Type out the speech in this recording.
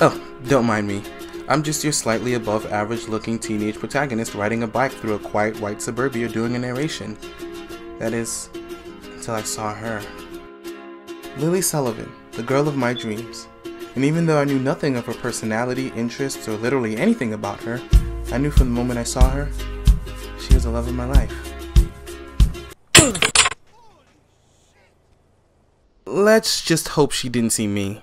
Oh, don't mind me. I'm just your slightly above average looking teenage protagonist riding a bike through a quiet white suburbia doing a narration. That is, until I saw her. Lily Sullivan, the girl of my dreams. And even though I knew nothing of her personality, interests, or literally anything about her, I knew from the moment I saw her, she was the love of my life. Let's just hope she didn't see me.